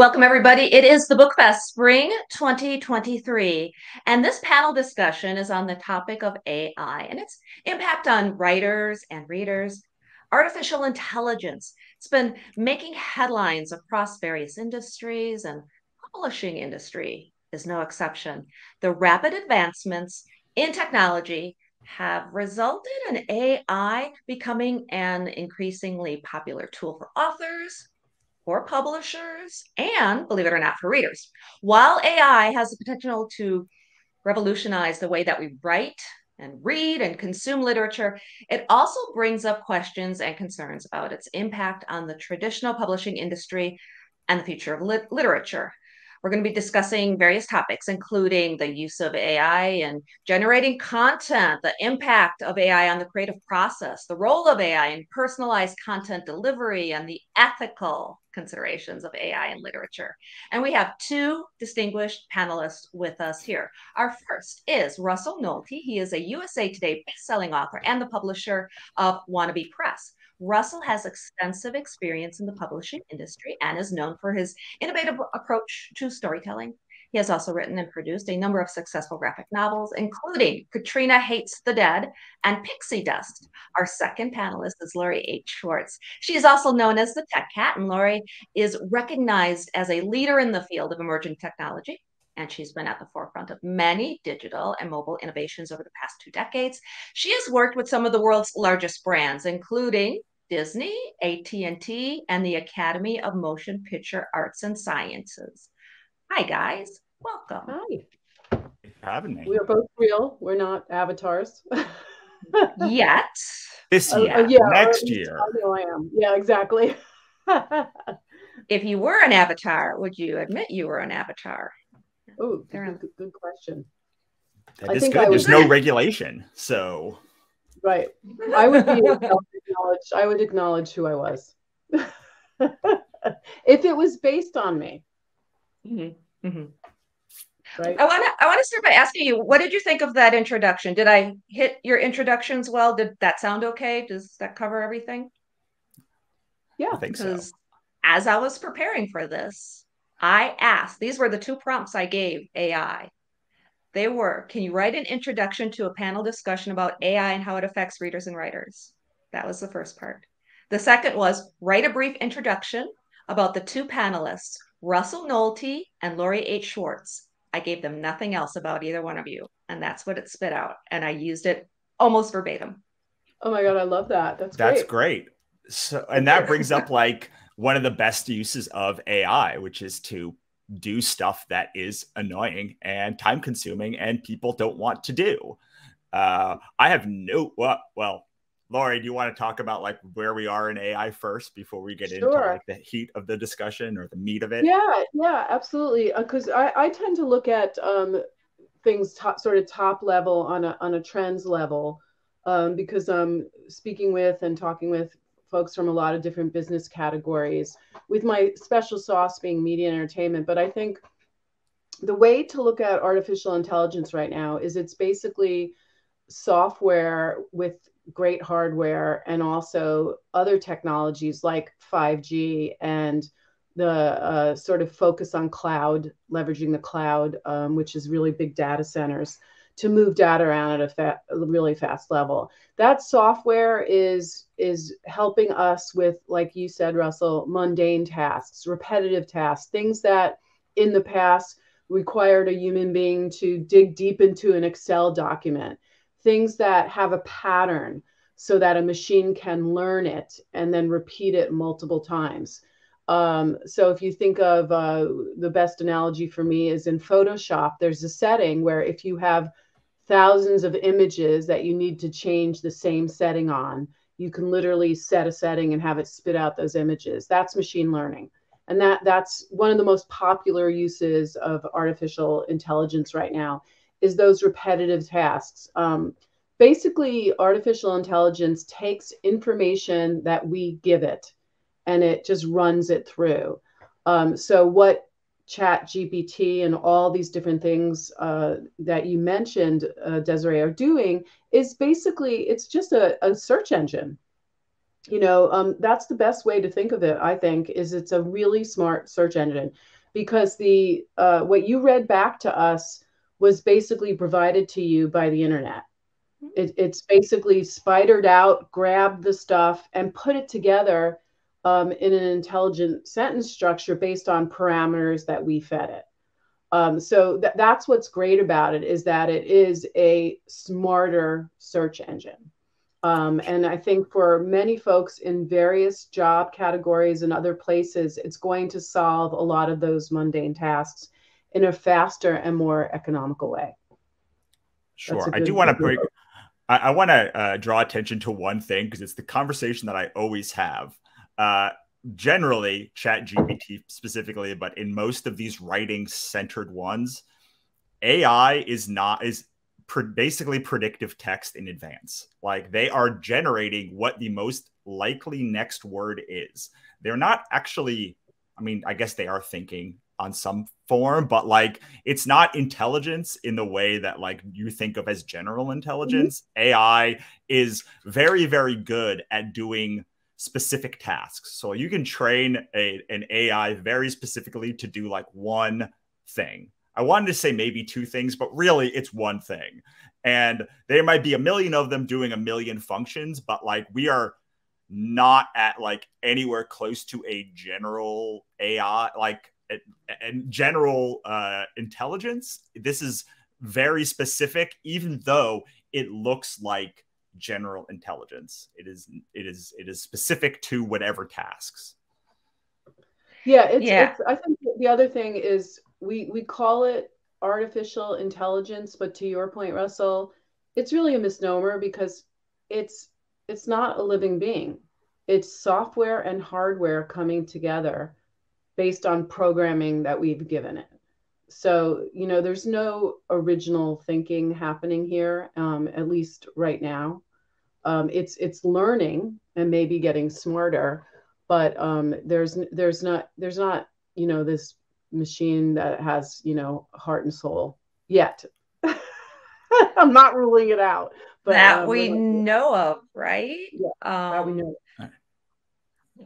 Welcome, everybody. It is the Book Fest Spring 2023. And this panel discussion is on the topic of AI and its impact on writers and readers. Artificial intelligence. It's been making headlines across various industries, and publishing industry is no exception. The rapid advancements in technology have resulted in AI becoming an increasingly popular tool for authors, for publishers and, believe it or not, for readers. While AI has the potential to revolutionize the way that we write and read and consume literature, it also brings up questions and concerns about its impact on the traditional publishing industry and the future of lit- literature. We're going to be discussing various topics, including the use of AI and generating content, the impact of AI on the creative process, the role of AI in personalized content delivery, and the ethical considerations of AI in literature. And we have two distinguished panelists with us here. Our first is Russell Nohelty. He is a USA Today bestselling author and the publisher of Wannabe Press. Russell has extensive experience in the publishing industry and is known for his innovative approach to storytelling. He has also written and produced a number of successful graphic novels, including Katrina Hates the Dead and Pixie Dust. Our second panelist is Lori H. Schwartz. She is also known as the Tech Cat, and Lori is recognized as a leader in the field of emerging technology and she's been at the forefront of many digital and mobile innovations over the past two decades. She has worked with some of the world's largest brands, including Disney, AT&T, and the Academy of Motion Picture Arts and Sciences. Hi, guys. Welcome. Hi. Thanks for having me. We are both real. We're not avatars. Yet. This Uh, year, uh, yeah, next year. I know I am. Yeah, exactly. If you were an avatar, would you admit you were an avatar? oh, Fair good, good, good question. That I is think good. I There's would- no regulation, so Right. I would be acknowledge. I would acknowledge who I was. if it was based on me, Mhm, mhm. right? I want to I want to start by asking you, what did you think of that introduction? Did I hit your introductions well? Did that sound okay? Does that cover everything? I Yeah. think so. Because as I was preparing for this, I asked, these were the two prompts I gave AI. They were, can you write an introduction to a panel discussion about AI and how it affects readers and writers? That was the first part. The second was, write a brief introduction about the two panelists, Russell Nohelty and Lori H. Schwartz. I gave them nothing else about either one of you, and that's what it spit out. And I used it almost verbatim. Oh my God, I love that. That's, great. That's great. great. So, and that brings up like one of the best uses of AI, which is to do stuff that is annoying and time consuming and people don't want to do. Uh, I have no, well, well, Lori, do you want to talk about like where we are in AI first before we get into like the heat of the discussion or the meat of it? Yeah, yeah, absolutely. Because I, I tend to look at um, things top, sort of top level on a on a trends level, um, because I'm speaking with and talking with folks from a lot of different business categories, with my special sauce being media and entertainment. But I think the way to look at artificial intelligence right now is it's basically software with great hardware and also other technologies like 5G and the uh, sort of focus on cloud, leveraging the cloud, um, which is really big data centers, to move data around at a, fa- really fast level. That software is is helping us with, like you said, Russell, mundane tasks, repetitive tasks, things that in the past required a human being to dig deep into an Excel document, things that have a pattern so that a machine can learn it and then repeat it multiple times. Um, so if you think of uh, the best analogy for me is in Photoshop, there's a setting where if you have thousands of images that you need to change the same setting on, you can literally set a setting and have it spit out those images. That's machine learning. And that that's one of the most popular uses of artificial intelligence right now is those repetitive tasks. Um, basically, artificial intelligence takes information that we give it and it just runs it through. Um, so what chat gpt and all these different things uh, that you mentioned uh, desiree are doing is basically it's just a, a search engine you know, um, that's the best way to think of it. I think is it's a really smart search engine because the uh, what you read back to us was basically provided to you by the internet. Mm-hmm. It, it's basically spidered out, grabbed the stuff, and put it together um, in an intelligent sentence structure based on parameters that we fed it. Um, so th- that's what's great about it is that it is a smarter search engine. Um, and I think for many folks in various job categories and other places, it's going to solve a lot of those mundane tasks in a faster and more economical way. Sure. I do want to bring, I, I want to uh, draw attention to one thing because it's the conversation that I always have. Uh, generally, Chat GPT specifically, but in most of these writing centered ones, AI is not, is pre- basically predictive text in advance. Like they are generating what the most likely next word is. They're not actually, I mean, I guess they are thinking on some form, but like it's not intelligence in the way that like you think of as general intelligence. Mm-hmm. AI is very, very good at doing specific tasks. So you can train a, an AI very specifically to do like one thing. I wanted to say maybe two things, but really it's one thing. And there might be a million of them doing a million functions, but like we are not at like anywhere close to a general AI, like and general uh, intelligence. This is very specific, even though it looks like general intelligence. It is it is it is specific to whatever tasks. Yeah, it's, yeah. It's, I think the other thing is we we call it artificial intelligence, but to your point, Russell, it's really a misnomer because it's it's not a living being. It's software and hardware coming together based on programming that we've given it. So, you know, there's no original thinking happening here, um, at least right now. Um, it's it's learning and maybe getting smarter, but um, there's there's not there's not you know this machine that has you know heart and soul yet. I'm not ruling it out but that um, we know of right? Yeah, um, that we know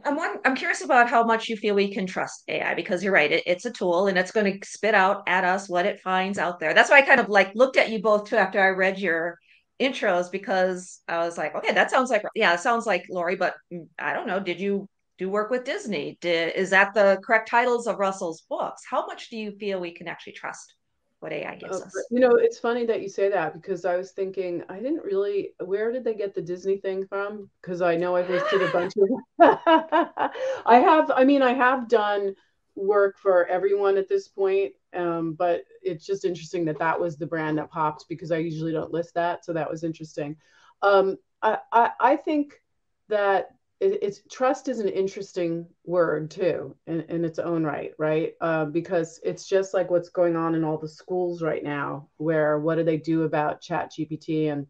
I'm, one, I'm curious about how much you feel we can trust AI because you're right. It, it's a tool and it's going to spit out at us what it finds out there. That's why I kind of like looked at you both too after I read your intros because I was like, okay, that sounds like, yeah, it sounds like Lori, but mm, I don't know. Did you do work with Disney? Did, is that the correct titles of Russell's books? How much do you feel we can actually trust what AI gives uh, us? You know, it's funny that you say that because I was thinking I didn't really. Where did they get the Disney thing from? Because I know I've listed a bunch of. I have. I mean, I have done work for everyone at this point, um, but it's just interesting that that was the brand that popped because I usually don't list that, so that was interesting. Um, I, I, I think that it, it's trust is an interesting word too in, in its own right right? Uh, because it's just like what's going on in all the schools right now where what do they do about chat gpt and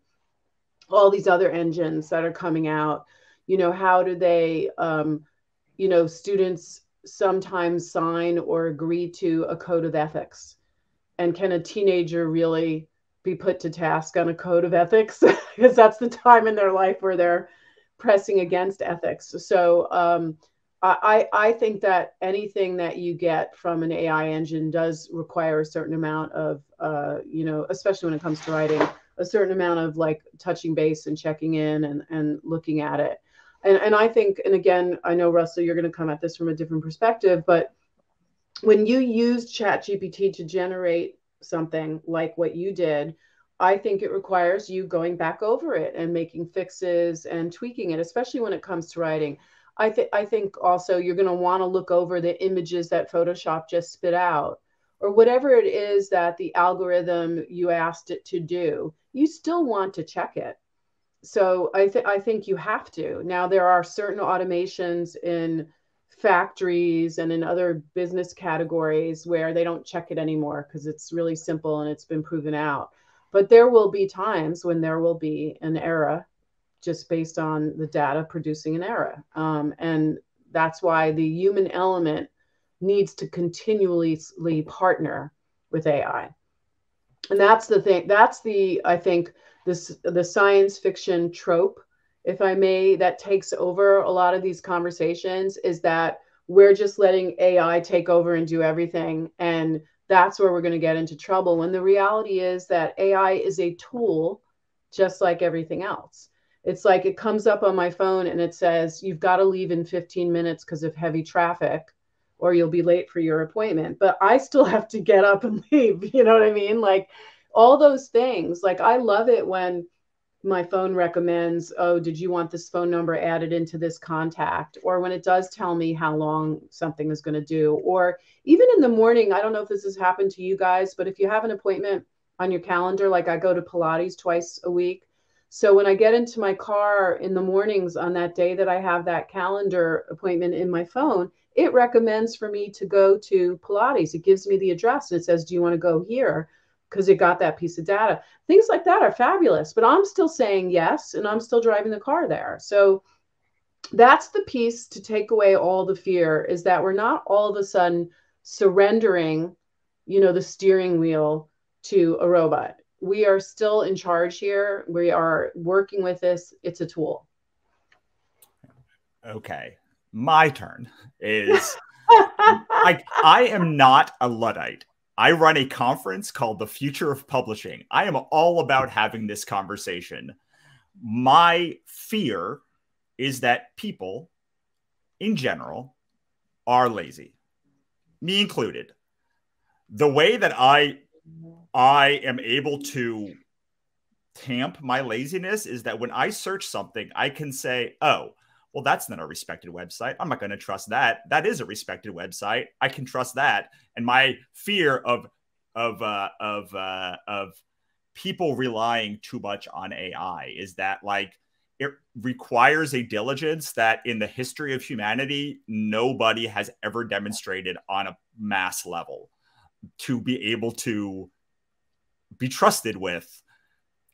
all these other engines that are coming out? You know how do they um, you know students sometimes sign or agree to a code of ethics? And can a teenager really be put to task on a code of ethics? Because that's the time in their life where they're pressing against ethics. So um, I, I think that anything that you get from an AI engine does require a certain amount of, uh, you know, especially when it comes to writing, a certain amount of like touching base and checking in and, and looking at it. And, and I think, and again, I know Russell, you're going to come at this from a different perspective, but when you use ChatGPT to generate something like what you did, I think it requires you going back over it and making fixes and tweaking it, especially when it comes to writing. I think I think also you're going to want to look over the images that Photoshop just spit out or whatever it is that the algorithm you asked it to do. You still want to check it. So I think I think you have to. Now there are certain automations in factories and in other business categories where they don't check it anymore because it's really simple and it's been proven out but there will be times when there will be an error just based on the data producing an error. Um, and that's why the human element needs to continually partner with AI. And that's the thing, that's the, I think, this the science fiction trope if I may, that takes over a lot of these conversations is that we're just letting AI take over and do everything. And that's where we're going to get into trouble. When the reality is that AI is a tool just like everything else. It's like it comes up on my phone and it says, you've got to leave in 15 minutes because of heavy traffic or you'll be late for your appointment. But I still have to get up and leave. You know what I mean? Like all those things. Like I love it when my phone recommends, oh, did you want this phone number added into this contact? Or when it does tell me how long something is going to do. Or even in the morning, I don't know if this has happened to you guys, but if you have an appointment on your calendar, like I go to Pilates twice a week. So when I get into my car in the mornings on that day that I have that calendar appointment in my phone, it recommends for me to go to Pilates. It gives me the address and it says, Do you want to go here? Because it got that piece of data. Things like that are fabulous, but I'm still saying yes and I'm still driving the car there. So that's the piece to take away all the fear is that we're not all of a sudden surrendering, you know, the steering wheel to a robot. We are still in charge here. We are working with this. It's a tool. Okay my turn is like I am not a Luddite. I run a conference called The Future of Publishing. I am all about having this conversation. My fear is that people in general are lazy, me included. The way that I I am able to tamp my laziness is that when I search something, I can say, "Oh, well, that's not a respected website. I'm not going to trust that. That is a respected website. I can trust that. And my fear of of uh, of uh, of people relying too much on AI is that like it requires a diligence that in the history of humanity nobody has ever demonstrated on a mass level to be able to be trusted with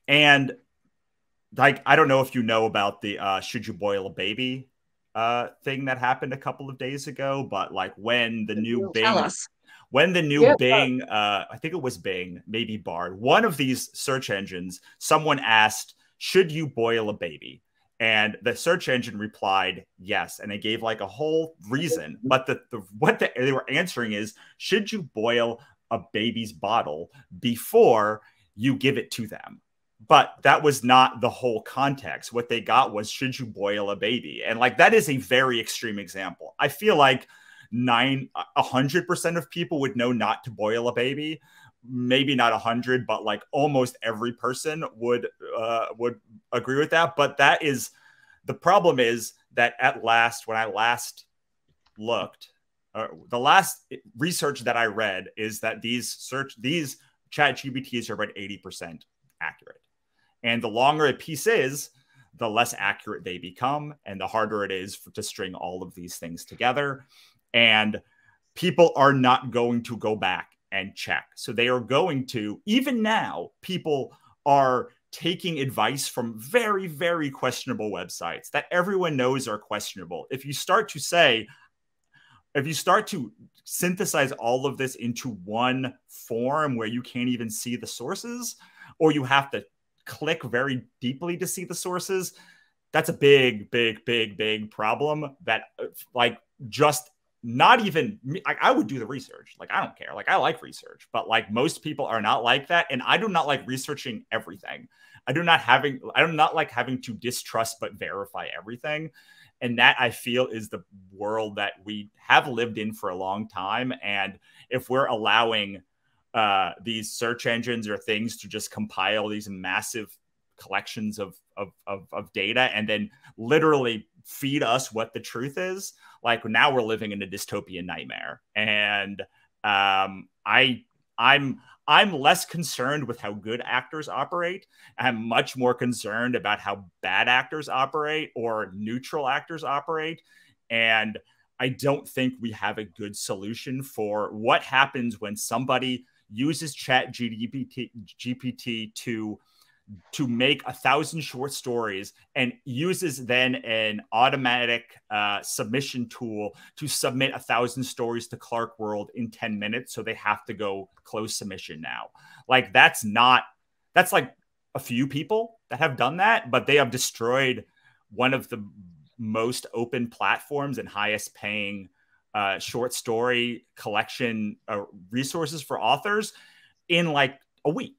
and like I don't know if you know about the uh, should you boil a baby uh, thing that happened a couple of days ago, but like when the new Bing when the new yeah, Bing, uh, I think it was Bing, maybe Bard, one of these search engines, someone asked, "Should you boil a baby?" And the search engine replied, "Yes," and they gave like a whole reason. But the, the what the, they were answering is, "Should you boil a baby's bottle before you give it to them?" But that was not the whole context. What they got was should you boil a baby? And like that is a very extreme example. I feel like nine, a hundred percent of people would know not to boil a baby. Maybe not a hundred, but like almost every person would uh, would agree with that. But that is the problem is that at last, when I last looked, uh, the last research that I read is that these search these chat GPTs are about 80% accurate. And the longer a piece is, the less accurate they become, and the harder it is for, to string all of these things together. And people are not going to go back and check. So they are going to, even now, people are taking advice from very, very questionable websites that everyone knows are questionable. If you start to say, if you start to synthesize all of this into one form where you can't even see the sources, or you have to click very deeply to see the sources, that's a big, big, big, big problem that uh, like just not even like I would do the research. Like I don't care. Like I like research, but like most people are not like that. And I do not like researching everything. I do not having I do not like having to distrust but verify everything. And that I feel is the world that we have lived in for a long time. And if we're allowing uh, these search engines or things to just compile these massive collections of, of, of, of data and then literally feed us what the truth is. Like now we're living in a dystopian nightmare. And um, I, I'm, I'm less concerned with how good actors operate. I'm much more concerned about how bad actors operate or neutral actors operate. And I don't think we have a good solution for what happens when somebody uses chat GPT, GPT to to make a thousand short stories and uses then an automatic uh, submission tool to submit a thousand stories to Clarkesworld in 10 minutes. So they have to go close submission now. Like that's not, that's like a few people that have done that, but they have destroyed one of the most open platforms and highest paying uh, short story collection uh, resources for authors in like a week.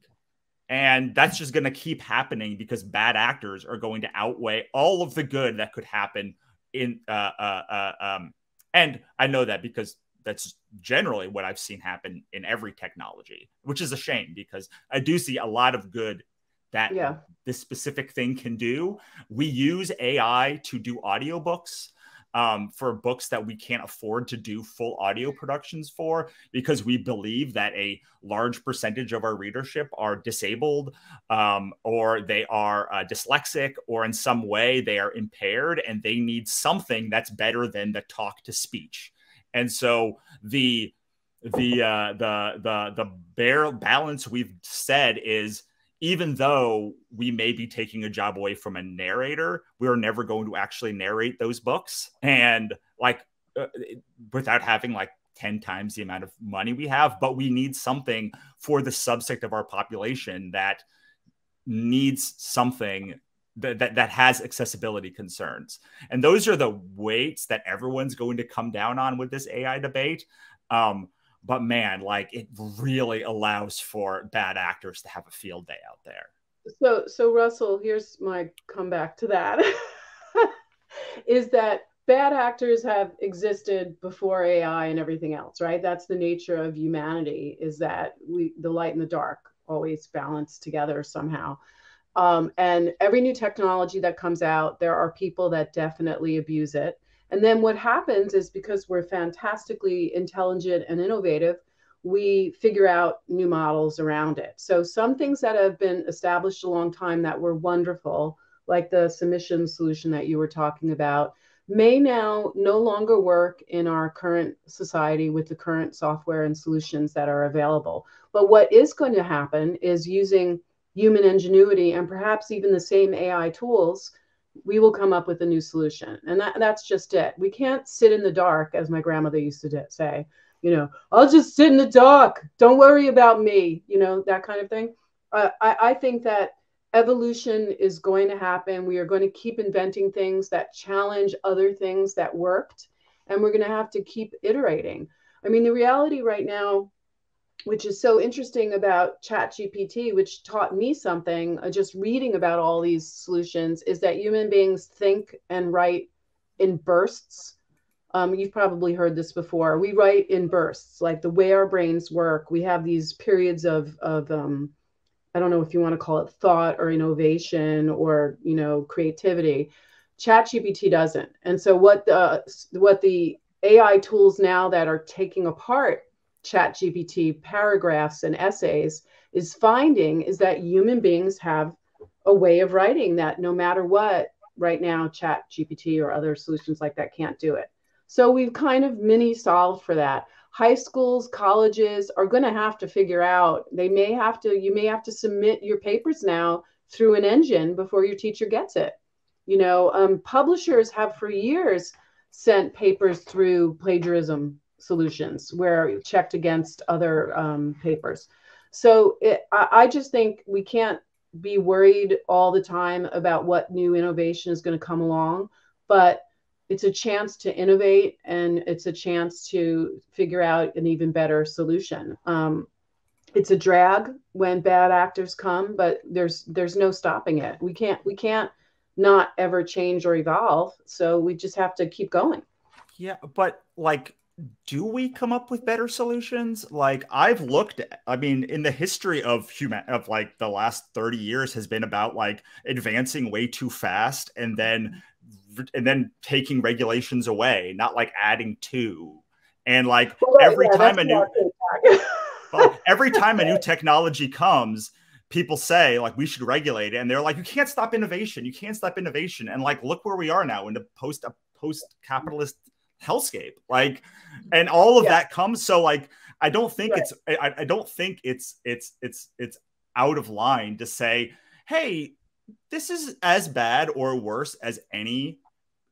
And that's just going to keep happening because bad actors are going to outweigh all of the good that could happen in. Uh, uh, uh um, and I know that because that's generally what I've seen happen in every technology, which is a shame because I do see a lot of good that yeah. this specific thing can do. We use AI to do audiobooks um, for books that we can't afford to do full audio productions for because we believe that a large percentage of our readership are disabled um, or they are uh, dyslexic or in some way they are impaired and they need something that's better than the talk to speech. And so the the uh, the the the bare balance we've said is even though we may be taking a job away from a narrator, we're never going to actually narrate those books. And like uh, without having like 10 times the amount of money we have, but we need something for the subsect of our population that needs something that, that, that has accessibility concerns. And those are the weights that everyone's going to come down on with this AI debate. Um, but man, like it really allows for bad actors to have a field day out there. So, so Russell, here's my comeback to that: is that bad actors have existed before AI and everything else, right? That's the nature of humanity: is that we, the light and the dark, always balance together somehow. Um, and every new technology that comes out, there are people that definitely abuse it and then what happens is because we're fantastically intelligent and innovative, we figure out new models around it. So some things that have been established a long time that were wonderful, like the submission solution that you were talking about, may now no longer work in our current society with the current software and solutions that are available. But what is going to happen is using human ingenuity and perhaps even the same AI tools we will come up with a new solution. And that, that's just it. We can't sit in the dark, as my grandmother used to say, you know, I'll just sit in the dark. Don't worry about me, you know, that kind of thing. Uh, I, I think that evolution is going to happen. We are going to keep inventing things that challenge other things that worked. And we're going to have to keep iterating. I mean, the reality right now which is so interesting about ChatGPT, which taught me something uh, just reading about all these solutions, is that human beings think and write in bursts. Um, you've probably heard this before. We write in bursts, like the way our brains work. We have these periods of, of um, I don't know if you want to call it thought or innovation or you know creativity. ChatGPT doesn't. And so what the what the AI tools now that are taking apart chat gpt paragraphs and essays is finding is that human beings have a way of writing that no matter what right now chat gpt or other solutions like that can't do it. So we've kind of mini solved for that. High schools colleges are going to have to figure out they may have to you may have to submit your papers now through an engine before your teacher gets it. You know um, publishers have for years sent papers through plagiarism solutions where checked against other um, papers. So it, I, I just think we can't be worried all the time about what new innovation is going to come along, but it's a chance to innovate and it's a chance to figure out an even better solution. Um, it's a drag when bad actors come, but there's there's no stopping it. We can't we can't not ever change or evolve. So we just have to keep going. Yeah, but like do we come up with better solutions? Like i've looked at, i mean in the history of human of like the last 30 years has been about like advancing way too fast and then and then taking regulations away not like adding to. And like well, every yeah, time a new every time a new technology comes people say like we should regulate it and they're like you can't stop innovation. You can't stop innovation. And like look where we are now in the post post capitalist hellscape like mm-hmm. and all of yeah. that comes so like i don't think right. it's I, I don't think it's it's it's it's out of line to say hey this is as bad or worse as any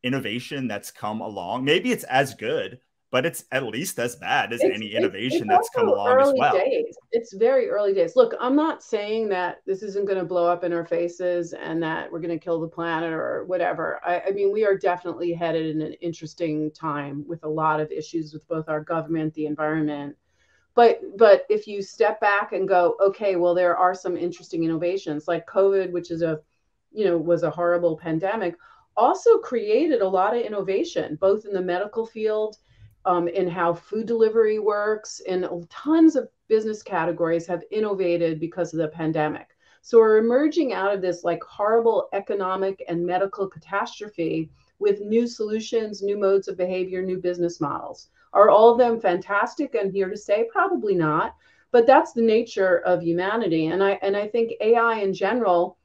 innovation that's come along maybe it's as good but it's at least as bad as it's, any innovation that's come along as well. Days. It's very early days. Look, I'm not saying that this isn't going to blow up in our faces and that we're going to kill the planet or whatever. I, I, mean, we are definitely headed in an interesting time with a lot of issues with both our government, the environment. But but if you step back and go, okay, well, there are some interesting innovations like COVID, which is a you know was a horrible pandemic also created a lot of innovation, both in the medical field, um, in how food delivery works, and tons of business categories have innovated because of the pandemic. So we're emerging out of this like horrible economic and medical catastrophe with new solutions, new modes of behavior, new business models. Are all of them fantastic and here to stay? Probably not. But that's the nature of humanity. And I and I think AI in general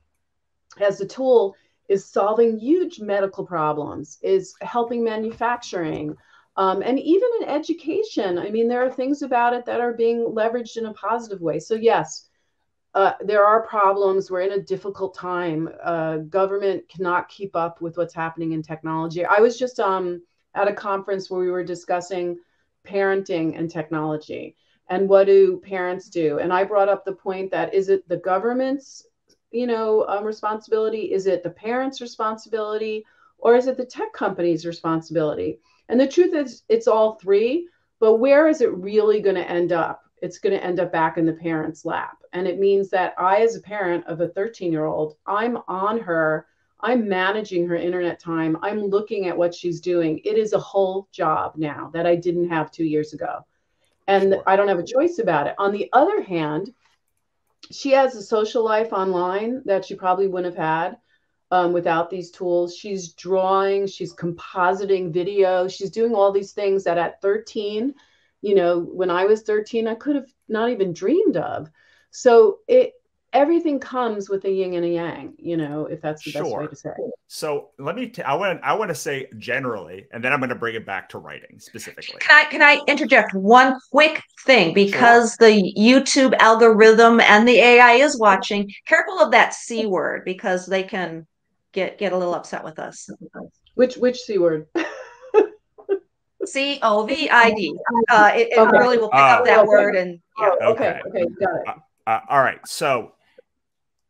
as a tool is solving huge medical problems, is helping manufacturing, um, and even in education. I mean, there are things about it that are being leveraged in a positive way. So, yes, uh, there are problems. We're in a difficult time. Uh, government cannot keep up with what's happening in technology. I was just um, at a conference where we were discussing parenting and technology and what do parents do and i brought up the point that is it the government's you know um, responsibility is it the parents responsibility or is it the tech company's responsibility and the truth is it's all three but where is it really going to end up? It's going to end up back in the parent's lap. And it means that i as a parent of a 13 year old i'm on her i'm managing her internet time i'm looking at what she's doing. It is a whole job now that i didn't have two years ago. And sure. i don't have a choice about it. On the other hand she has a social life online that she probably wouldn't have had um, without these tools. She's drawing, she's compositing video, she's doing all these things that at 13, you know, when I was 13, I could have not even dreamed of. So it everything comes with a yin and a yang, you know, if that's the sure. best way to say it. So let me, t- I want I want to say generally, and then I'm going to bring it back to writing specifically. Can I, can I interject one quick thing? Because sure. the YouTube algorithm and the AI is watching, careful of that C word because they can get, get a little upset with us. Which, which C word? C O V I D. Uh, it, it okay. really will pick uh, up that okay. word and yeah. Oh, okay. Okay. Got it. Uh, uh, all right. So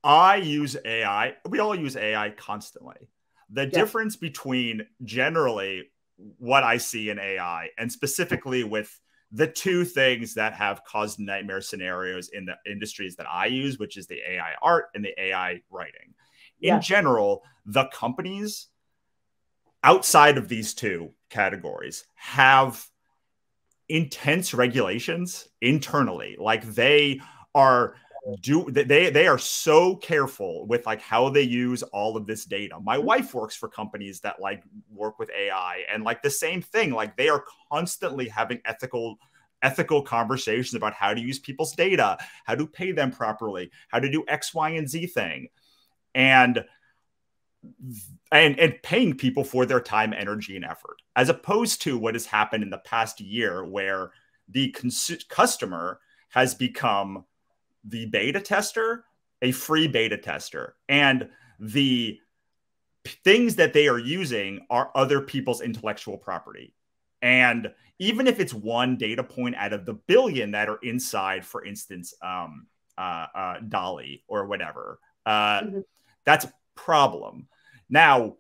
I use AI. We all use AI constantly. The yeah. difference between generally what I see in AI and specifically with the two things that have caused nightmare scenarios in the industries that I use, which is the AI art and the AI writing. In general, the companies outside of these two categories have intense regulations internally. Like they are do they they are so careful with like how they use all of this data my mm-hmm. wife works for companies that like work with ai and like the same thing like they are constantly having ethical ethical conversations about how to use people's data how to pay them properly how to do x y and z thing and and and paying people for their time energy and effort as opposed to what has happened in the past year where the customer has become the beta tester a free beta tester and the things that they are using are other people's intellectual property and even if it's one data point out of the billion that are inside for instance um, uh, uh, DALL-E or whatever uh, mm-hmm. That's a problem. Now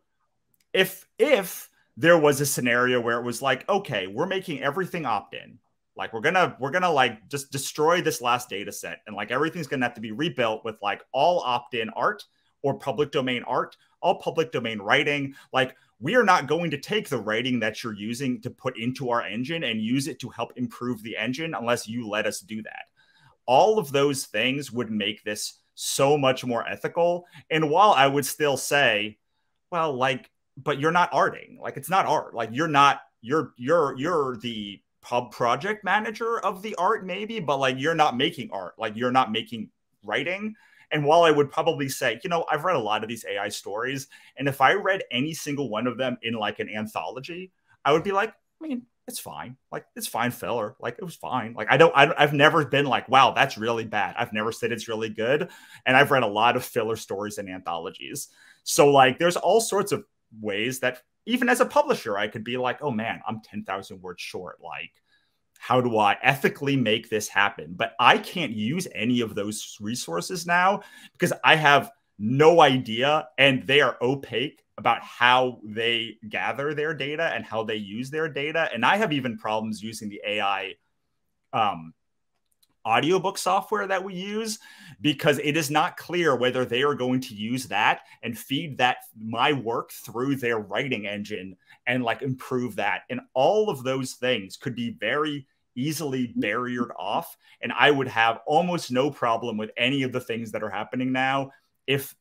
if if there was a scenario where it was like okay we're making everything opt-in like we're gonna we're gonna like just destroy this last data set and like everything's gonna have to be rebuilt with like all opt-in art or public domain art all public domain writing. Like we are not going to take the writing that you're using to put into our engine and use it to help improve the engine unless you let us do that. All of those things would make this so much more ethical. And while i would still say well like but you're not arting. Like it's not art. Like you're not you're you're you're the pub project manager of the art maybe but like you're not making art. Like you're not making writing. And while i would probably say you know i've read a lot of these ai stories and if i read any single one of them in like an anthology i would be like i mean it's fine. Like it's fine filler. Like it was fine. Like i don't I, i've never been like wow that's really bad. I've never said it's really good. And i've read a lot of filler stories and anthologies. So like there's all sorts of ways that even as a publisher, I could be like, oh man, I'm 10,000 words short. Like, how do I ethically make this happen? But I can't use any of those resources now because I have no idea and they are opaque about how they gather their data and how they use their data. And I have even problems using the AI um, audiobook software that we use because it is not clear whether they are going to use that and feed that my work through their writing engine and like improve that. And all of those things could be very easily barriered off. And i would have almost no problem with any of the things that are happening now if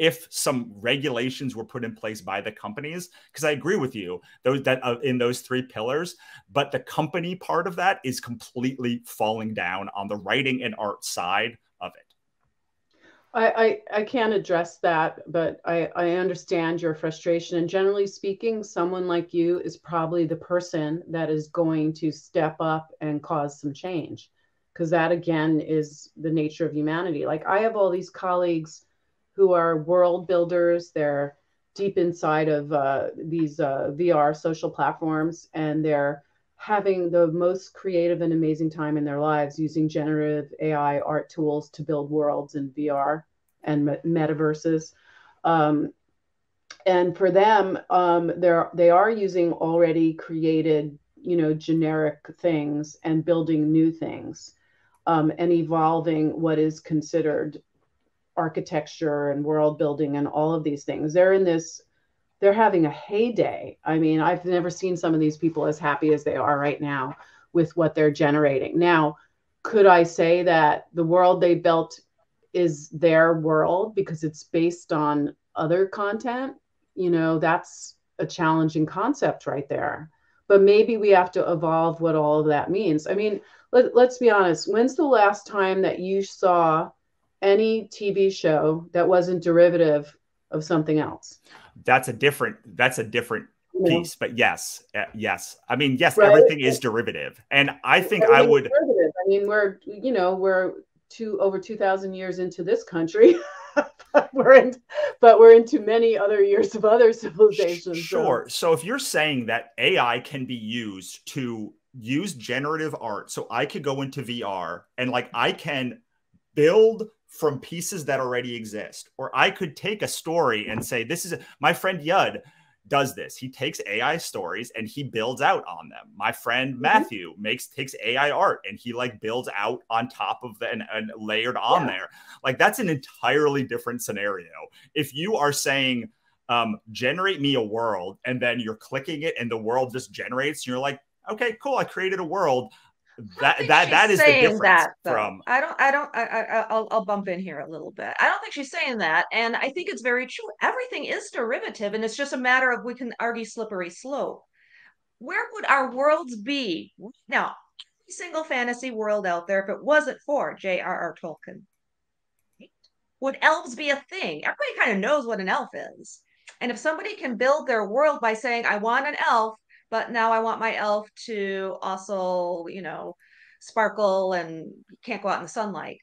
if some regulations were put in place by the companies because i agree with you those that uh, in those three pillars but the company part of that is completely falling down on the writing and art side of it I, I, I can't address that, but I, I understand your frustration. And generally speaking, someone like you is probably the person that is going to step up and cause some change. Because that, again, is the nature of humanity. Like, I have all these colleagues who are world builders. They're deep inside of uh, these uh, VR social platforms, and they're having the most creative and amazing time in their lives using generative AI art tools to build worlds in VR and metaverses. Um, and for them, um, they're they are using already created, you know, generic things and building new things, um, and evolving what is considered architecture and world building and all of these things. They're in this, they're having a heyday. I mean, I've never seen some of these people as happy as they are right now with what they're generating. Now, could I say that the world they built is their world because it's based on other content? You know, that's a challenging concept right there. But maybe we have to evolve what all of that means. I mean, let, let's be honest. When's the last time that you saw any TV show that wasn't derivative of something else. That's a different. That's a different piece. But yes, uh, yes. I mean, yes, right. everything is derivative, and I think I would. Derivative. I mean, we're you know we're two over two thousand years into this country. but we're in, but we're into many other years of other civilizations. Sure. So. so if you're saying that AI can be used to use generative art, so I could go into VR and like I can build from pieces that already exist. Or I could take a story and say, This is a, my friend Yud does this. He takes AI stories and he builds out on them. My friend mm-hmm. Matthew makes takes AI art and he like builds out on top of the and, and layered on yeah. there. Like that's an entirely different scenario. If you are saying, um, generate me a world, and then you're clicking it and the world just generates, and you're like, okay, cool, I created a world that that that is the difference that, from i don't i don't I, I i'll i'll bump in here a little bit. I don't think she's saying that and i think it's very true. Everything is derivative and it's just a matter of we can argue slippery slope. Where would our worlds be? Now every single fantasy world out there if it wasn't for j.r.r tolkien would elves be a thing? Everybody kind of knows what an elf is. And if somebody can build their world by saying i want an elf but now I want my elf to also, you know, sparkle and can't go out in the sunlight.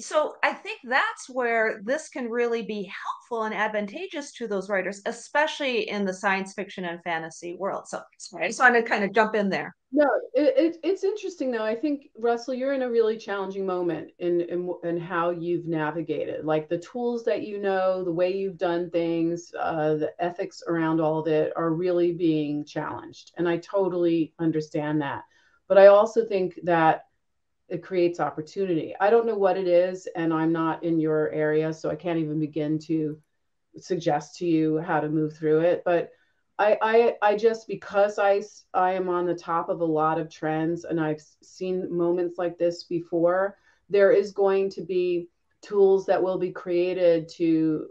So I think that's where this can really be helpful and advantageous to those writers, especially in the science fiction and fantasy world. So I just wanted to kind of jump in there. No, it, it, it's interesting though. I think Russell, you're in a really challenging moment in, in in how you've navigated, like the tools that you know, the way you've done things, uh, the ethics around all of it are really being challenged, and I totally understand that. But I also think that it creates opportunity. I don't know what it is, and I'm not in your area, so I can't even begin to suggest to you how to move through it. But I, I, I just because I, I am on the top of a lot of trends, and I've seen moments like this before. There is going to be tools that will be created to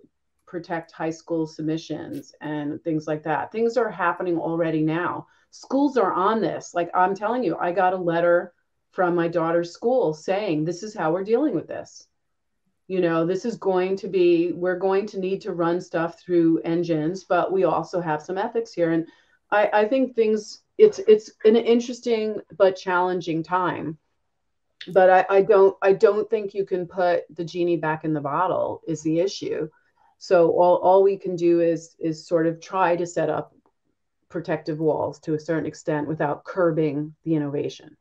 protect high school submissions and things like that. Things are happening already now. Schools are on this. Like I'm telling you, I got a letter from my daughter's school saying, this is how we're dealing with this. You know, this is going to be, we're going to need to run stuff through engines, but we also have some ethics here. And I, I think things, it's, it's an interesting but challenging time. But I, I don't, I don't think you can put the genie back in the bottle is the issue. So all, all we can do is, is sort of try to set up protective walls to a certain extent without curbing the innovation.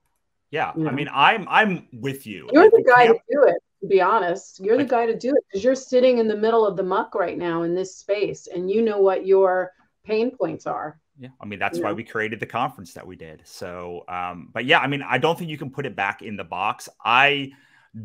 Yeah, know? I mean, I'm I'm with you. You're the guy to do it. To be honest, you're like, the guy to do it because you're sitting in the middle of the muck right now in this space, and you know what your pain points are. Yeah, I mean that's why we created the conference that we did. So, um, but yeah, I mean, I don't think you can put it back in the box. I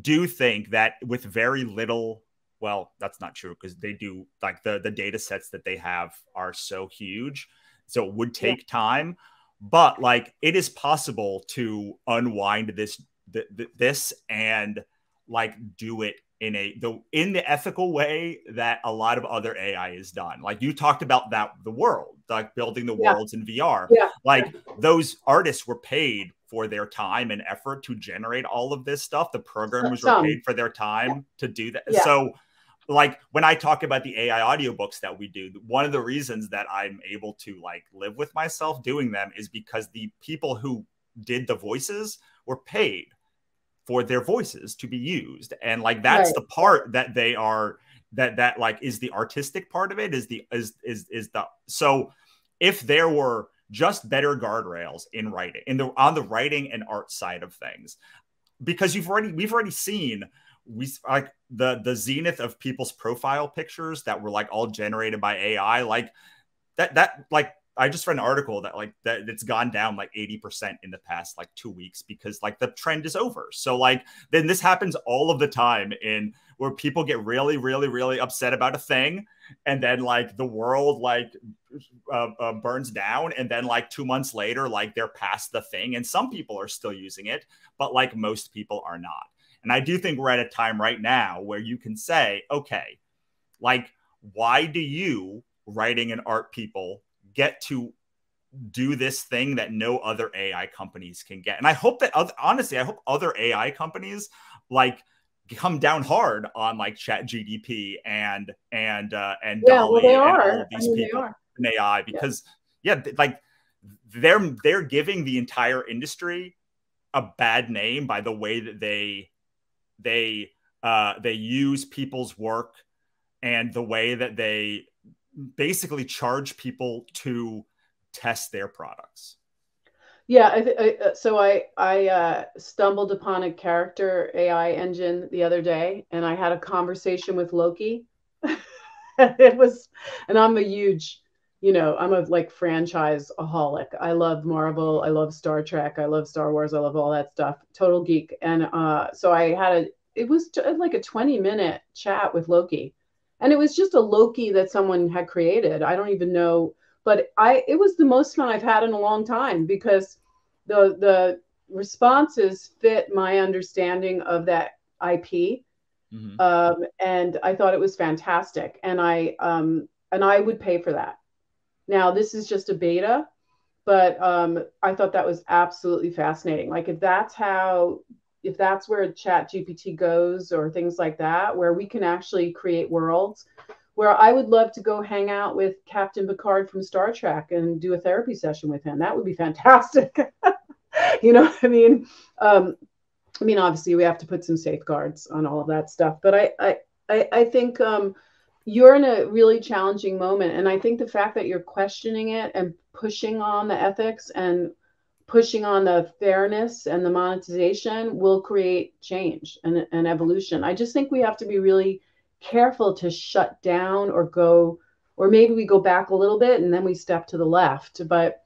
do think that with very little, well, that's not true because they do like the the data sets that they have are so huge, so it would take yeah. time. But like, it is possible to unwind this th- th- this and like do it in a the in the ethical way that a lot of other AI is done. Like you talked about that the world, like building the yeah. worlds in VR. Yeah. Like those artists were paid for their time and effort to generate all of this stuff. The programmers Some. were paid for their time yeah. to do that. Yeah. So like when I talk about the AI audiobooks that we do, one of the reasons that I'm able to like live with myself doing them is because the people who did the voices were paid for their voices to be used and like that's right. the part that they are that that like is the artistic part of it is the is is is the so if there were just better guardrails in writing in the on the writing and art side of things because you've already we've already seen we like the the zenith of people's profile pictures that were like all generated by ai like that that like I just read an article that like that it's gone down like 80% in the past like two weeks because like the trend is over. So like then this happens all of the time in where people get really, really, really upset about a thing. And then like the world like uh, uh, burns down. And then like two months later, like they're past the thing. And some people are still using it, but like most people are not. And I do think we're at a time right now where you can say, okay, like, why do you writing and art people get to do this thing that no other AI companies can get. And I hope that other, honestly, I hope other AI companies like come down hard on like Chat GDP and and uh, and yeah, well, they are. these I mean, people in AI because yeah. yeah, like they're they're giving the entire industry a bad name by the way that they they uh, they use people's work and the way that they basically charge people to test their products. Yeah, I I, uh, so I I uh, stumbled upon a character AI engine the other day, and I had a conversation with Loki. it was, and I'm a huge, you know, I'm a like franchise aholic. I love Marvel, I love Star Trek, I love Star Wars, I love all that stuff. Total geek, and uh, so I had a. It was like a 20 minute chat with Loki, and it was just a Loki that someone had created. I don't even know, but I it was the most fun I've had in a long time because the the responses fit my understanding of that IP. Mm-hmm. Um, and I thought it was fantastic, and I um, and I would pay for that. Now this is just a beta, but um, I thought that was absolutely fascinating. Like if that's how if that's where chat gpt goes or things like that where we can actually create worlds where i would love to go hang out with captain picard from star trek and do a therapy session with him. That would be fantastic. You know what i mean? Um, i mean obviously we have to put some safeguards on all of that stuff but i i i, I think um, you're in a really challenging moment and i think the fact that you're questioning it and pushing on the ethics and pushing on the fairness and the monetization will create change and, and evolution. I just think we have to be really careful to shut down or go, or maybe we go back a little bit and then we step to the left. But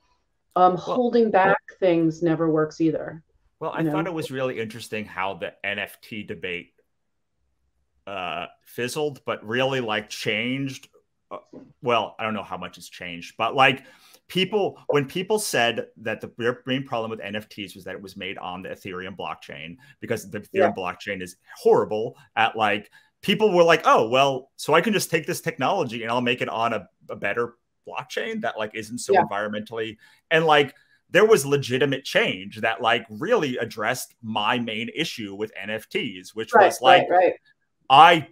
um, well, holding back things never works either. Well, I know? thought it was really interesting how the NFT debate uh, fizzled, but really like changed. Uh, well, I don't know how much it's changed, but like people when people said that the main problem with NFTs was that it was made on the Ethereum blockchain because the Ethereum yeah. blockchain is horrible at like people were like, oh well, so I can just take this technology and I'll make it on a, a better blockchain that like isn't so yeah. environmentally and like there was legitimate change that like really addressed my main issue with NFTs, which right, was like right, right. I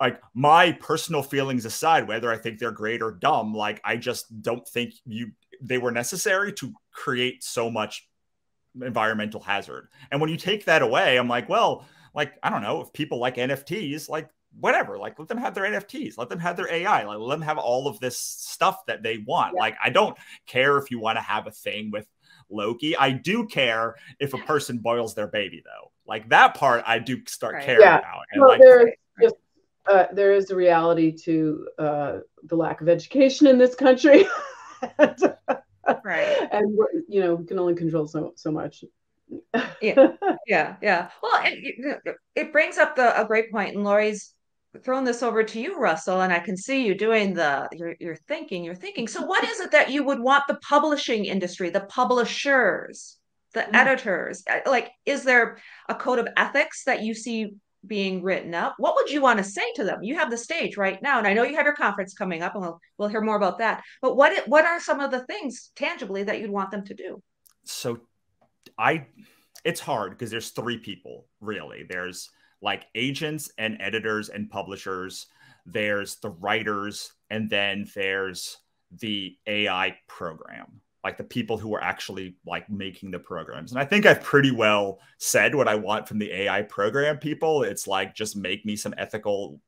like my personal feelings aside, whether I think they're great or dumb, like I just don't think you they were necessary to create so much environmental hazard. And when you take that away, I'm like, well, like I don't know if people like NFTs, like whatever like let them have their nfts let them have their ai like let them have all of this stuff that they want yeah. like i don't care if you want to have a thing with loki i do care if a person boils their baby though like that part i do start right. caring yeah. about and well, like there's just uh, there is a reality to uh, the lack of education in this country. Right. and you know we can only control so so much. Yeah. Yeah yeah. Well it, it brings up the a great point and lori's throwing this over to you russell and i can see you doing the you're, you're thinking you're thinking. So what is it that you would want the publishing industry the publishers the mm. editors uh, like is there a code of ethics that you see being written up what would you want to say to them? You have the stage right now and i know you have your conference coming up and we'll we'll hear more about that but what what are some of the things tangibly that you'd want them to do? So i it's hard because there's three people really. There's like agents and editors and publishers there's the writers and then there's the ai program like the people who are actually like making the programs. And I think I've pretty well said what I want from the AI program people. It's like just make me some ethical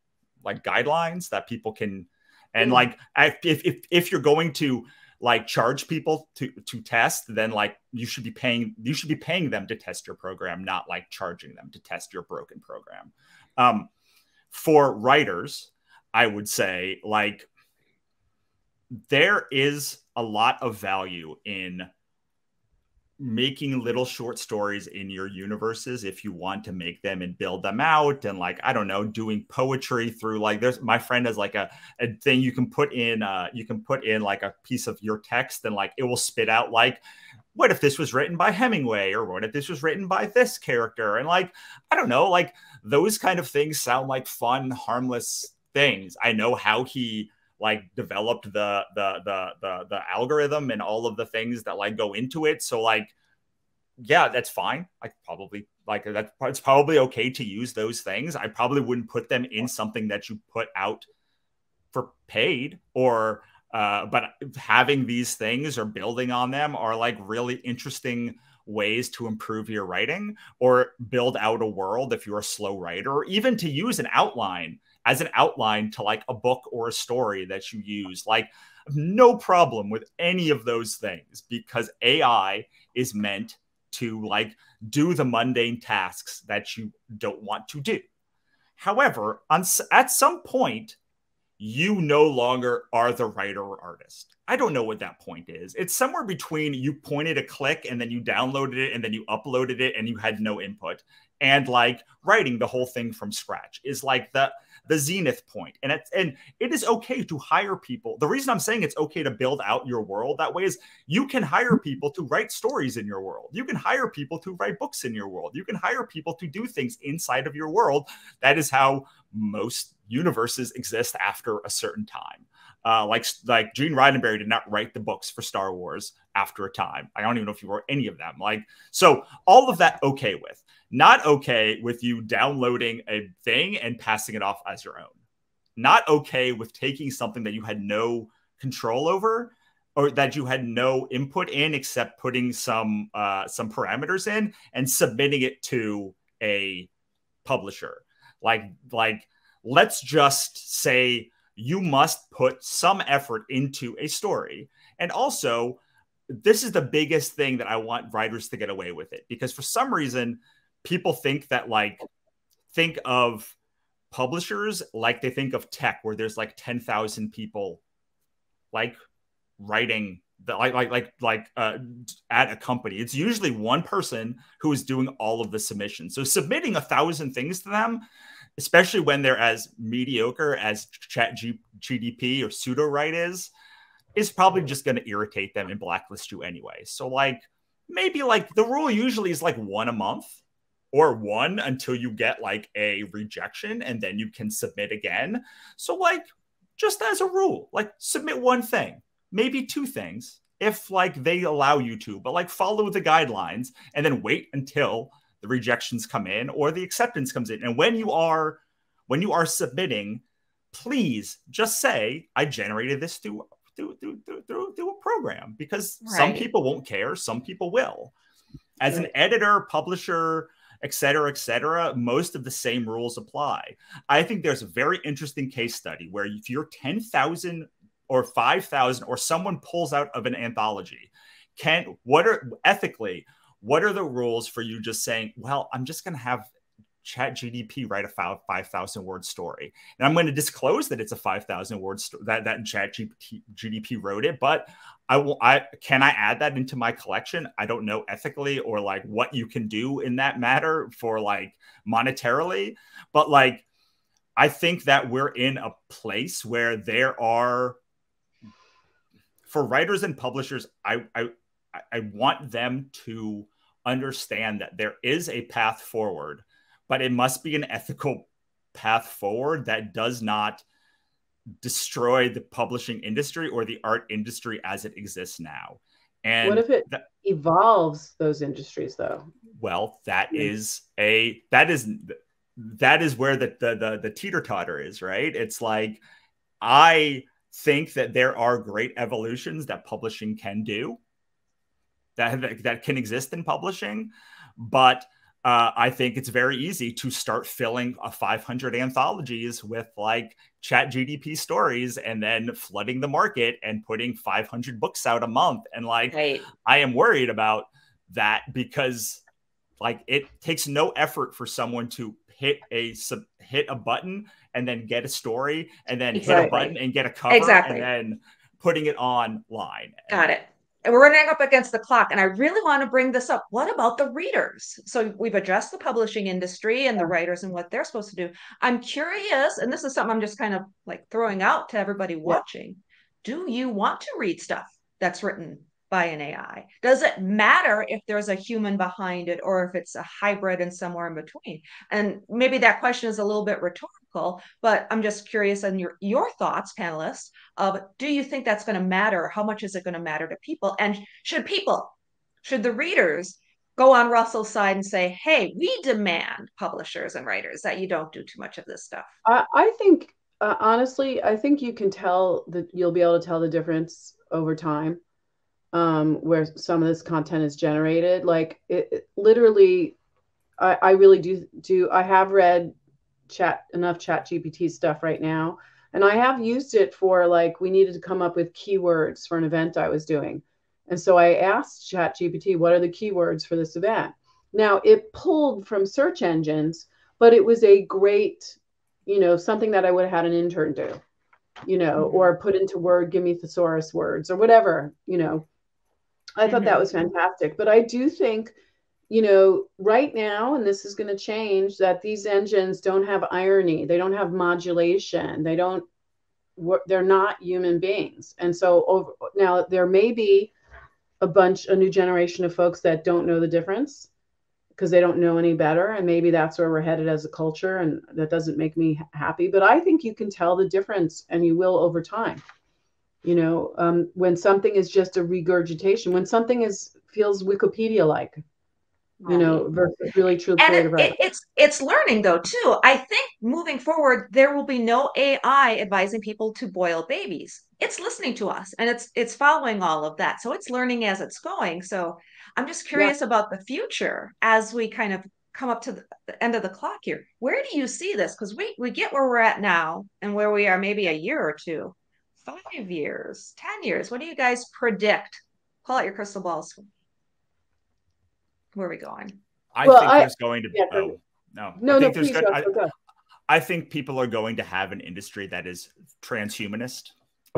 like guidelines that people can and mm. like if if if you're going to like charge people to to test then like you should be paying you should be paying them to test your program not like charging them to test your broken program um for writers i would say like there is a lot of value in making little short stories in your universes if you want to make them and build them out and like i don't know doing poetry through like there's my friend has like a, a thing you can put in uh you can put in like a piece of your text and like it will spit out like what if this was written by hemingway or what if this was written by this character? And like i don't know like those kind of things sound like fun harmless things. I know how he like developed the the the the the algorithm and all of the things that like go into it. So like, yeah, that's fine. I probably like that it's probably okay to use those things. I probably wouldn't put them in something that you put out for paid or uh, but having these things or building on them are like really interesting ways to improve your writing or build out a world if you're a slow writer or even to use an outline as an outline to like a book or a story that you use. Like, no problem with any of those things because AI is meant to like do the mundane tasks that you don't want to do. However, on, at some point, you no longer are the writer or artist. I don't know what that point is. It's somewhere between you pointed a click and then you downloaded it and then you uploaded it and you had no input and like writing the whole thing from scratch is like the the zenith point. And it's and it is okay to hire people. The reason I'm saying it's okay to build out your world that way is you can hire people to write stories in your world. You can hire people to write books in your world. You can hire people to do things inside of your world. That is how most universes exist after a certain time. Uh, like like Gene Roddenberry did not write the books for Star Wars after a time. I don't even know if he wrote any of them. Like so, all of that okay with. Not okay with you downloading a thing and passing it off as your own. Not okay with taking something that you had no control over or that you had no input in except putting some uh, some parameters in and submitting it to a publisher. Like like let's just say you must put some effort into a story. And also, this is the biggest thing that I want writers to get away with it because for some reason, people think that like think of publishers like they think of tech where there's like 10,000 people like writing the, like like like like uh, at a company. It's usually one person who is doing all of the submissions so submitting a thousand things to them especially when they're as mediocre as chat G- gdp or Sudowrite is is probably just going to irritate them and blacklist you anyway. So like maybe like the rule usually is like one a month or one until you get like a rejection and then you can submit again. So, like, just as a rule, like, submit one thing, maybe two things if like they allow you to, but like follow the guidelines and then wait until the rejections come in or the acceptance comes in. And when you are when you are submitting, please just say, I generated this through through through through, through a program because right. some people won't care, some people will. As an editor, publisher, et cetera, et cetera, most of the same rules apply. I think there's a very interesting case study where if you're 10,000 or 5,000 or someone pulls out of an anthology, can what are ethically, what are the rules for you just saying, well, I'm just going to have chat gdp write a 5000 word story. And i'm going to disclose that it's a 5000 word that, that chat gdp wrote it but i will i can i add that into my collection? I don't know ethically or like what you can do in that matter for like monetarily but like i think that we're in a place where there are for writers and publishers i i i want them to understand that there is a path forward but it must be an ethical path forward that does not destroy the publishing industry or the art industry as it exists now. And what if it evolves those industries though? Well, that hmm. is a that is that is where the the the, the teeter totter is, right? It's like I think that there are great evolutions that publishing can do that that can exist in publishing, but uh, I think it's very easy to start filling a 500 anthologies with like chat GDP stories and then flooding the market and putting 500 books out a month. And like, right. I am worried about that because like it takes no effort for someone to hit a sub, hit a button and then get a story and then exactly. hit a button and get a cover exactly. and then putting it online. Got it and we're running up against the clock and i really want to bring this up. What about the readers? So we've addressed the publishing industry and the writers and what they're supposed to do. I'm curious and this is something i'm just kind of like throwing out to everybody watching. Do you want to read stuff that's written by an ai does it matter if there's a human behind it or if it's a hybrid and somewhere in between and maybe that question is a little bit rhetorical but I'm just curious on your your thoughts, panelists, of do you think that's going to matter? How much is it going to matter to people? And should people, should the readers go on Russell's side and say, hey, we demand publishers and writers that you don't do too much of this stuff? I, I think uh, honestly, I think you can tell that you'll be able to tell the difference over time um, where some of this content is generated. Like it, it literally, I, I, really do do. I have read chat enough chat gpt stuff right now and i have used it for like we needed to come up with keywords for an event i was doing and so i asked chat gpt what are the keywords for this event now it pulled from search engines but it was a great you know something that i would have had an intern do you know mm-hmm. or put into word give me thesaurus words or whatever you know i thought mm-hmm. that was fantastic but i do think you know, right now, and this is going to change, that these engines don't have irony, they don't have modulation, they don't, they're not human beings. And so over, now there may be a bunch, a new generation of folks that don't know the difference because they don't know any better. And maybe that's where we're headed as a culture. And that doesn't make me happy. But I think you can tell the difference and you will over time. You know, um, when something is just a regurgitation, when something is feels Wikipedia like, you know versus really true and it, it, it's it's learning though too. I think moving forward there will be no ai advising people to boil babies. It's listening to us and it's it's following all of that. So it's learning as it's going. So i'm just curious yeah. about the future as we kind of come up to the, the end of the clock here. Where do you see this? Because we we get where we're at now and where we are maybe a year or two five years ten years what do you guys predict pull out your crystal balls where are we going? I well, think I, there's going to be. Yeah, oh, no, no, I think no, there's please, going, go, I, I think people are going to have an industry that is transhumanist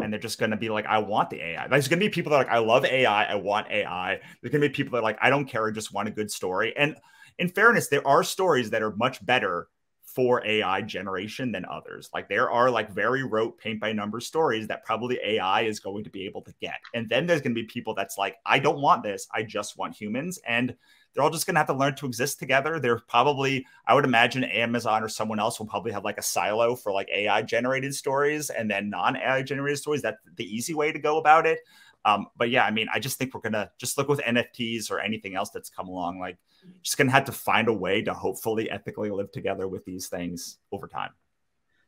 and they're just going to be like, I want the AI. There's going to be people that are like, I love AI. I want AI. There's going to be people that are like, I don't care. I just want a good story. And in fairness, there are stories that are much better for AI generation than others. Like there are like very rote paint by number stories that probably AI is going to be able to get. And then there's going to be people that's like, I don't want this. I just want humans. And they're all just going to have to learn to exist together. They're probably, I would imagine Amazon or someone else will probably have like a silo for like AI generated stories and then non AI generated stories. That's the easy way to go about it. Um, but yeah, I mean, I just think we're going to just look with NFTs or anything else that's come along. Like, just going to have to find a way to hopefully ethically live together with these things over time.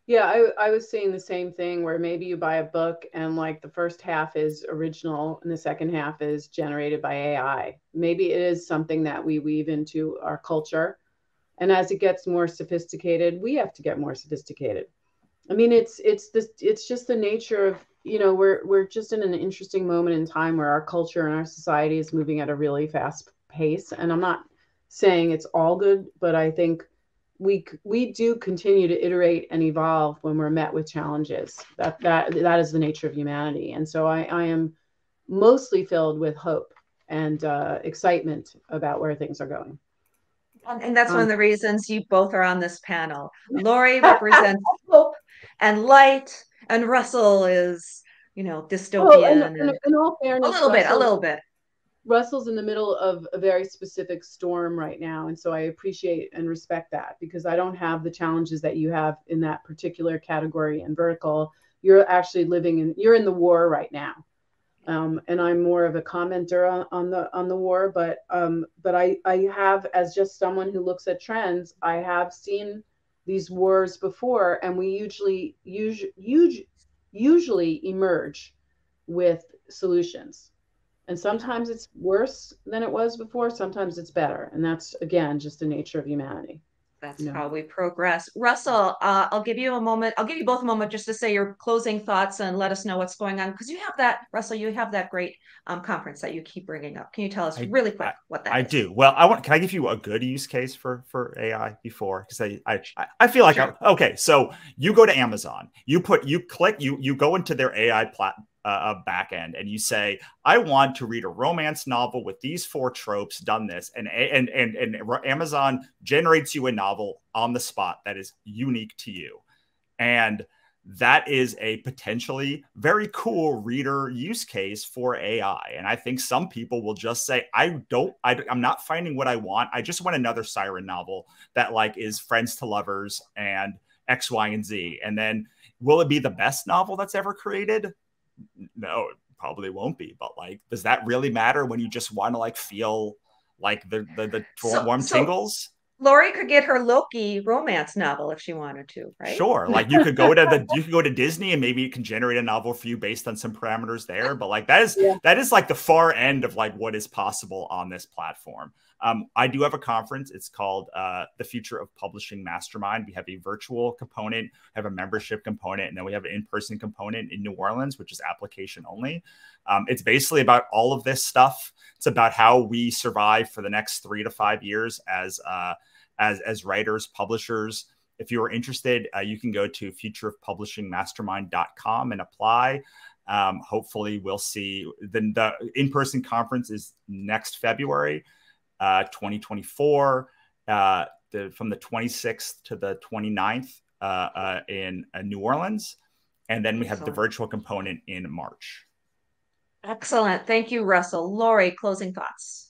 Yeah, I, I was seeing the same thing where maybe you buy a book and like the first half is original and the second half is generated by AI. Maybe it is something that we weave into our culture. and as it gets more sophisticated we have to get more sophisticated i mean it's it's this it's just the nature of you know we're we're just in an interesting moment in time where our culture and our society is moving at a really fast pace and i'm not saying it's all good but i think we we do continue to iterate and evolve when we're met with challenges that that that is the nature of humanity and so i i am mostly filled with hope and uh, excitement about where things are going and that's um, one of the reasons you both are on this panel. Lori represents hope and light, and Russell is, you know, dystopian. Oh, and, and, and, in all fairness, a little Russell, bit, a little bit. Russell's in the middle of a very specific storm right now, and so I appreciate and respect that because I don't have the challenges that you have in that particular category and vertical. You're actually living in you're in the war right now um, and I'm more of a commenter on, on the on the war. But um, but I I have as just someone who looks at trends, I have seen these wars before, and we usually usually usually emerge with solutions. And sometimes it's worse than it was before. Sometimes it's better, and that's again just the nature of humanity that's yeah. how we progress. Russell, uh, I'll give you a moment. I'll give you both a moment just to say your closing thoughts and let us know what's going on because you have that, Russell. You have that great um, conference that you keep bringing up. Can you tell us I, really quick I, what that I is? do. Well, I want. Can I give you a good use case for for AI before? Because I, I I feel like sure. I, okay. So you go to Amazon. You put you click you you go into their AI platform uh, back end and you say i want to read a romance novel with these four tropes done this and and and, and amazon generates you a novel on the spot that is unique to you and that is a potentially very cool reader use case for AI. And I think some people will just say, I don't, I, am not finding what I want. I just want another siren novel that like is friends to lovers and X, Y, and Z. And then will it be the best novel that's ever created? No, it probably won't be. But like, does that really matter when you just want to like feel like the the, the so, warm so tingles? Lori could get her Loki romance novel if she wanted to, right? Sure. Like you could go to the you could go to Disney and maybe it can generate a novel for you based on some parameters there. But like that is yeah. that is like the far end of like what is possible on this platform. Um, I do have a conference. It's called uh, the Future of Publishing Mastermind. We have a virtual component, have a membership component, and then we have an in-person component in New Orleans, which is application only. Um, it's basically about all of this stuff. It's about how we survive for the next three to five years as uh, as as writers, publishers. If you are interested, uh, you can go to futureofpublishingmastermind.com and apply. Um, hopefully, we'll see. Then the in-person conference is next February uh, 2024, uh, the, from the 26th to the 29th uh, uh, in uh, New Orleans. And then we have the virtual component in March. Excellent. Thank you, Russell. Lori, closing thoughts.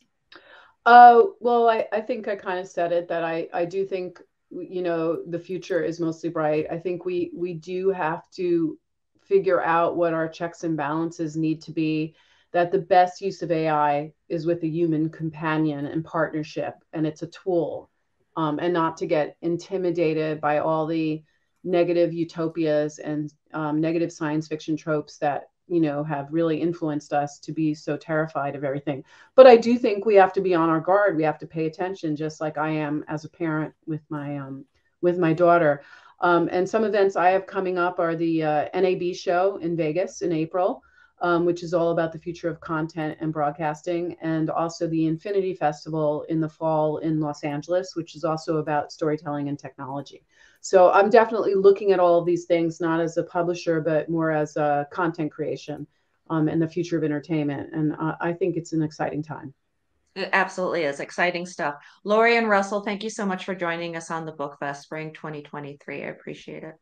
Uh, well, I, I think I kind of said it that I, I do think, you know, the future is mostly bright. I think we, we do have to figure out what our checks and balances need to be that the best use of AI is with a human companion and partnership, and it's a tool, um, and not to get intimidated by all the negative utopias and um, negative science fiction tropes that you know have really influenced us to be so terrified of everything. But I do think we have to be on our guard. We have to pay attention, just like I am as a parent with my um, with my daughter. Um, and some events I have coming up are the uh, NAB show in Vegas in April um, which is all about the future of content and broadcasting, and also the Infinity Festival in the fall in Los Angeles, which is also about storytelling and technology. So I'm definitely looking at all of these things not as a publisher, but more as a content creation um, and the future of entertainment. And uh, I think it's an exciting time. It absolutely is exciting stuff. Lori and Russell, thank you so much for joining us on the Book Fest Spring 2023. I appreciate it.